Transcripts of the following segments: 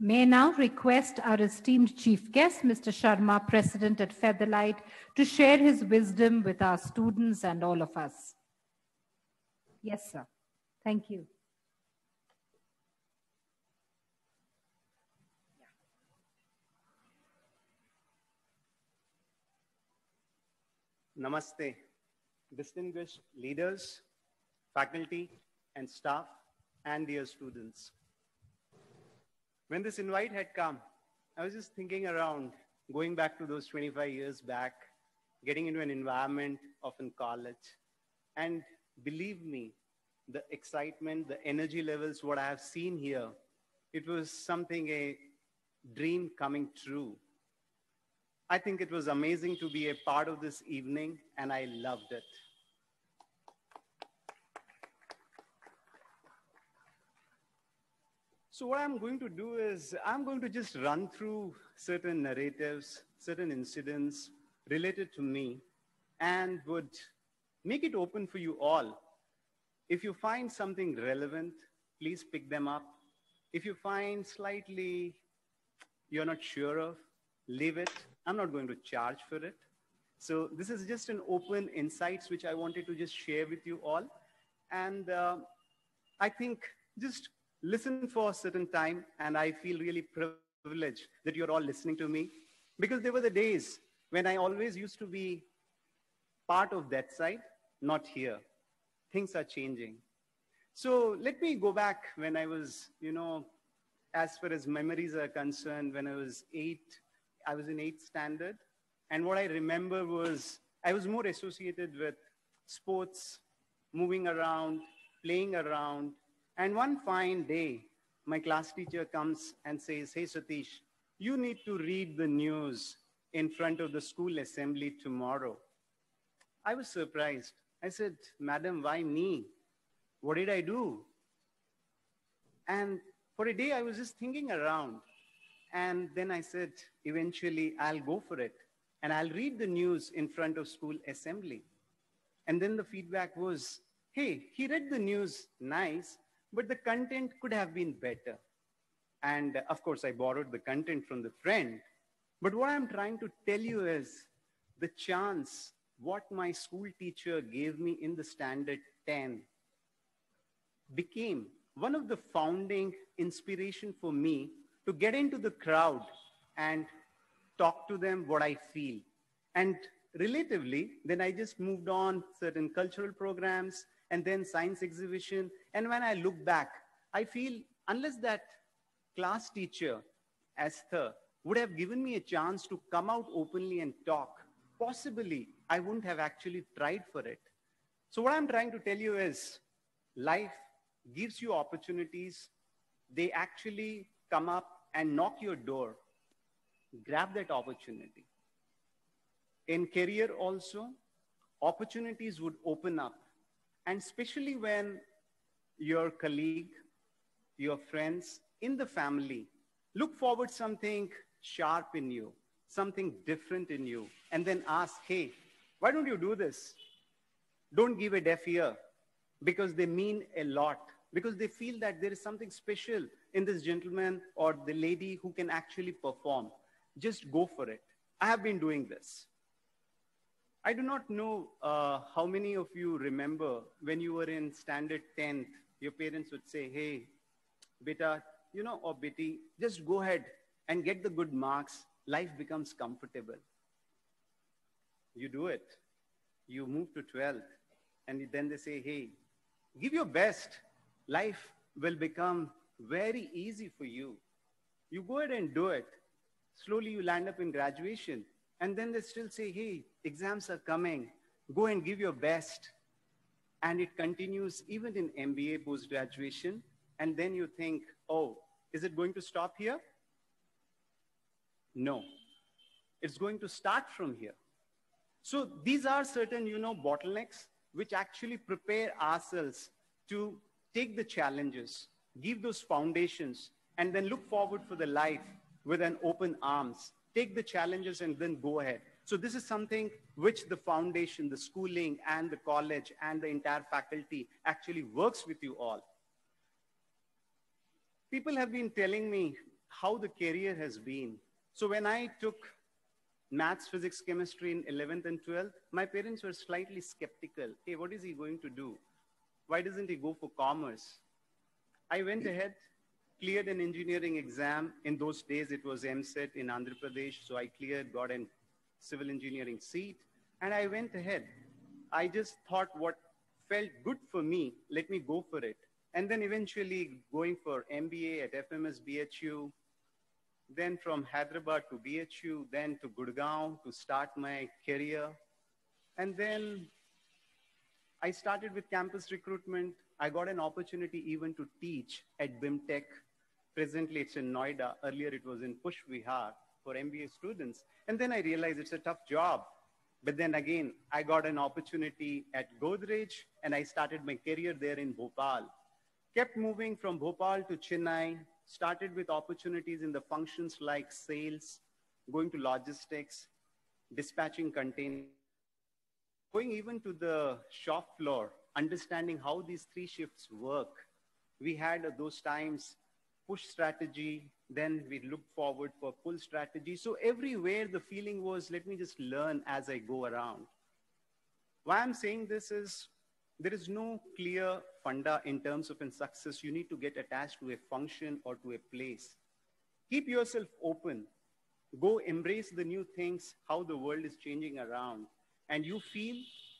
May now request our esteemed chief guest, Mr. Sharma, President at Featherlite, to share his wisdom with our students and all of us. Yes, sir. Thank you. Namaste, distinguished leaders, faculty, and staff, and dear students. When this invite had come, I was just thinking around going back to those 25 years back, getting into an environment of in college. And believe me, the excitement, the energy levels, what I have seen here, it was something, a dream coming true. I think it was amazing to be a part of this evening and I loved it. So what I'm going to do is I'm going to just run through certain narratives, certain incidents related to me and would make it open for you all. If you find something relevant, please pick them up. If you find slightly you're not sure of, leave it. I'm not going to charge for it. So this is just an open insights which I wanted to just share with you all. And uh, I think just listen for a certain time and I feel really privileged that you're all listening to me because there were the days when I always used to be part of that side, not here. Things are changing. So let me go back when I was, you know, as far as memories are concerned, when I was eight, I was in eighth standard. And what I remember was I was more associated with sports, moving around, playing around. And one fine day, my class teacher comes and says, Hey, Satish, you need to read the news in front of the school assembly tomorrow. I was surprised. I said, Madam, why me? What did I do? And for a day, I was just thinking around. And then I said, eventually, I'll go for it. And I'll read the news in front of school assembly. And then the feedback was, hey, he read the news nice, but the content could have been better. And of course, I borrowed the content from the friend. But what I'm trying to tell you is the chance what my school teacher gave me in the standard 10 became one of the founding inspiration for me to get into the crowd and talk to them what I feel. And relatively, then I just moved on certain cultural programs and then science exhibition. And when I look back, I feel unless that class teacher, Esther, would have given me a chance to come out openly and talk, possibly I wouldn't have actually tried for it. So what I'm trying to tell you is life gives you opportunities. They actually come up and knock your door, grab that opportunity. In career also, opportunities would open up. And especially when your colleague, your friends in the family look forward something sharp in you, something different in you, and then ask, hey, why don't you do this? Don't give a deaf ear because they mean a lot, because they feel that there is something special in this gentleman or the lady who can actually perform. Just go for it. I have been doing this. I do not know uh, how many of you remember when you were in standard 10th, your parents would say, hey, beta, you know, or Betty, just go ahead and get the good marks. Life becomes comfortable. You do it. You move to 12th and then they say, hey, give your best. Life will become very easy for you. You go ahead and do it. Slowly you land up in graduation. And then they still say, hey, exams are coming. Go and give your best. And it continues even in MBA post-graduation. And then you think, oh, is it going to stop here? No. It's going to start from here. So these are certain, you know, bottlenecks which actually prepare ourselves to take the challenges give those foundations, and then look forward for the life with an open arms. Take the challenges and then go ahead. So this is something which the foundation, the schooling and the college and the entire faculty actually works with you all. People have been telling me how the career has been. So when I took maths, physics, chemistry in 11th and 12th, my parents were slightly skeptical. Hey, what is he going to do? Why doesn't he go for commerce? I went ahead, cleared an engineering exam. In those days, it was EAMCET in Andhra Pradesh. So I cleared, got a civil engineering seat, and I went ahead. I just thought what felt good for me, let me go for it. And then eventually going for MBA at FMS BHU, then from Hyderabad to BHU, then to Gurgaon to start my career. And then I started with campus recruitment. I got an opportunity even to teach at BIMTech. Presently, it's in Noida. Earlier, it was in Pushp Vihar for MBA students. And then I realized it's a tough job. But then again, I got an opportunity at Godrej and I started my career there in Bhopal. Kept moving from Bhopal to Chennai, started with opportunities in the functions like sales, going to logistics, dispatching containers, going even to the shop floor, understanding how these three shifts work. We had those times push strategy, then we looked forward for pull strategy. So everywhere the feeling was, let me just learn as I go around. Why I'm saying this is there is no clear funda in terms of in success. You need to get attached to a function or to a place. Keep yourself open. Go embrace the new things, how the world is changing around. And you feel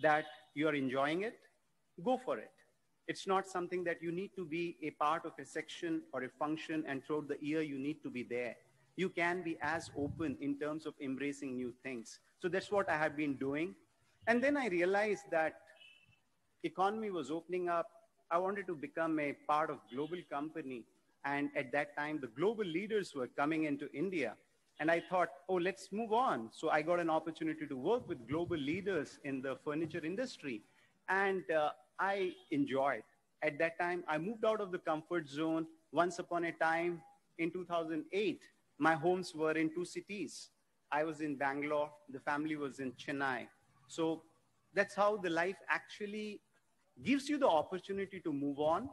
that you're enjoying it, go for it. It's not something that you need to be a part of a section or a function and throughout the year you need to be there. You can be as open in terms of embracing new things. So that's what I have been doing. And then I realized that economy was opening up. I wanted to become a part of global company. And at that time, the global leaders were coming into India. And I thought, oh, let's move on. So I got an opportunity to work with global leaders in the furniture industry. And uh, I enjoyed. At that time, I moved out of the comfort zone. Once upon a time, in 2008, my homes were in two cities. I was in Bangalore, the family was in Chennai. So that's how the life actually gives you the opportunity to move on.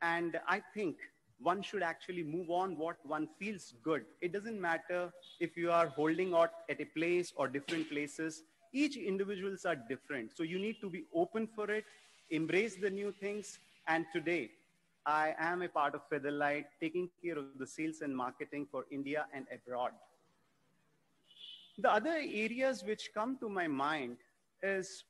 And I think one should actually move on what one feels good. It doesn't matter if you are holding out at a place or different places. Each individuals are different. So you need to be open for it, embrace the new things. And today, I am a part of Featherlite, taking care of the sales and marketing for India and abroad. The other areas which come to my mind is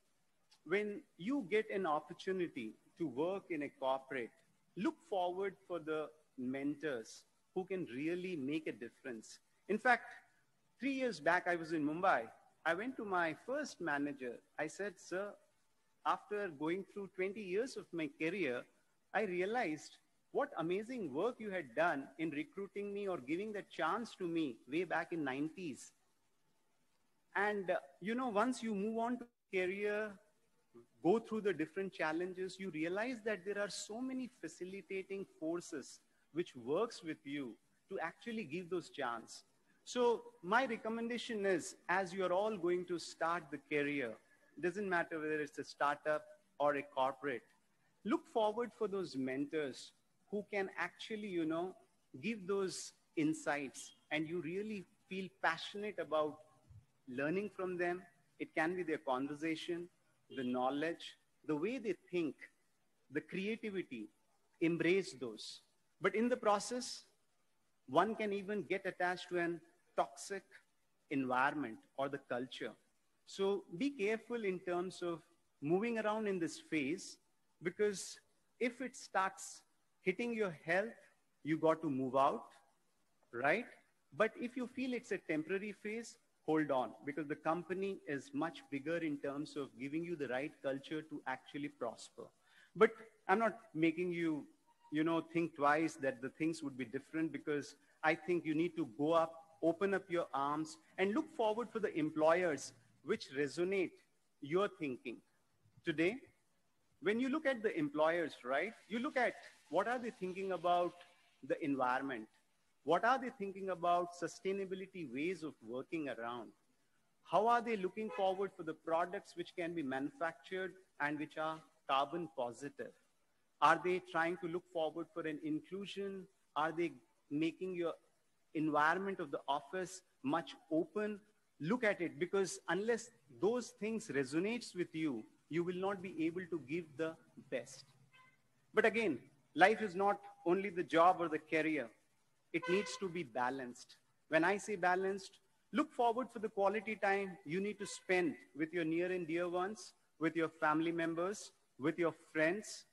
when you get an opportunity to work in a corporate, look forward for the mentors who can really make a difference. In fact, three years back, I was in Mumbai. I went to my first manager. I said, Sir, after going through 20 years of my career, I realized what amazing work you had done in recruiting me or giving that chance to me way back in 90s. And, uh, you know, once you move on to career, go through the different challenges, you realize that there are so many facilitating forces which works with you to actually give those chance. So my recommendation is, as you're all going to start the career, doesn't matter whether it's a startup or a corporate, look forward for those mentors who can actually, you know, give those insights and you really feel passionate about learning from them. It can be their conversation, the knowledge, the way they think, the creativity, embrace those. But in the process, one can even get attached to an toxic environment or the culture. So be careful in terms of moving around in this phase because if it starts hitting your health, you got to move out, right? But if you feel it's a temporary phase, hold on because the company is much bigger in terms of giving you the right culture to actually prosper. But I'm not making you, you know, think twice that the things would be different because I think you need to go up, open up your arms and look forward for the employers which resonate your thinking. Today, when you look at the employers, right, you look at what are they thinking about the environment? What are they thinking about sustainability ways of working around? How are they looking forward for the products which can be manufactured and which are carbon positive? Are they trying to look forward for an inclusion? Are they making your environment of the office much open. Look at it because unless those things resonates with you, you will not be able to give the best. But again, life is not only the job or the career. It needs to be balanced. When I say balanced, look forward for the quality time you need to spend with your near and dear ones, with your family members, with your friends.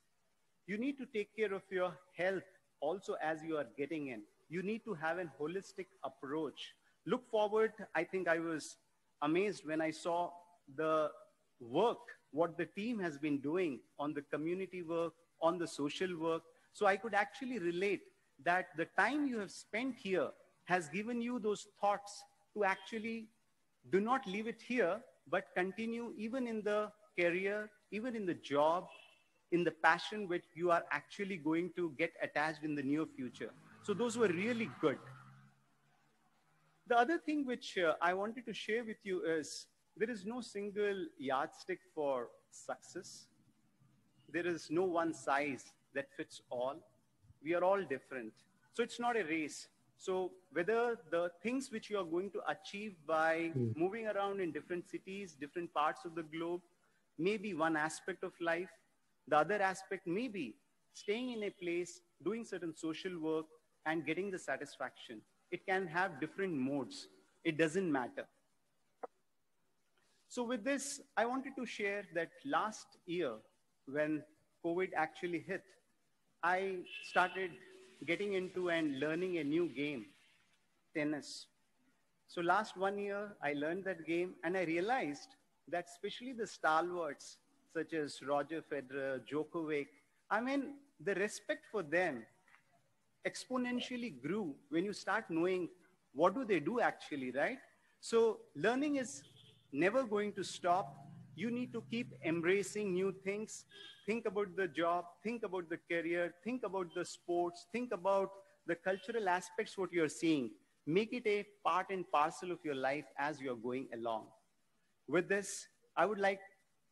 You need to take care of your health also as you are getting in. You need to have an holistic approach. Look forward. I think I was amazed when I saw the work, what the team has been doing on the community work, on the social work. So I could actually relate that the time you have spent here has given you those thoughts to actually do not leave it here, but continue even in the career, even in the job, in the passion which you are actually going to get attached in the near future. So those were really good. The other thing which uh, I wanted to share with you is there is no single yardstick for success. There is no one size that fits all. We are all different. So it's not a race. So whether the things which you are going to achieve by mm. moving around in different cities, different parts of the globe, may be one aspect of life. The other aspect may be staying in a place, doing certain social work and getting the satisfaction. It can have different modes. It doesn't matter. So with this, I wanted to share that last year when COVID actually hit, I started getting into and learning a new game, tennis. So last one year, I learned that game and I realized that especially the stalwarts such as Roger Federer, Djokovic, I mean, the respect for them exponentially grew when you start knowing what do they do actually, right? So learning is never going to stop. You need to keep embracing new things. Think about the job, think about the career, think about the sports, think about the cultural aspects, what you're seeing. Make it a part and parcel of your life as you're going along. With this, I would like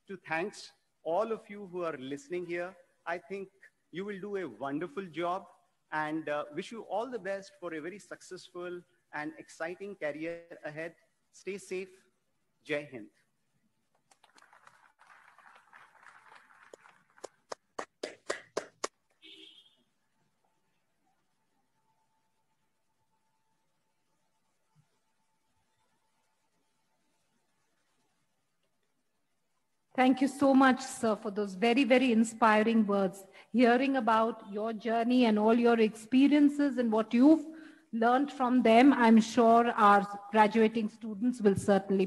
to thanks all of you who are listening here. I think you will do a wonderful job and uh, wish you all the best for a very successful and exciting career ahead. Stay safe. Jai Hind. Thank you so much, sir, for those very, very inspiring words. Hearing about your journey and all your experiences and what you've learned from them, I'm sure our graduating students will certainly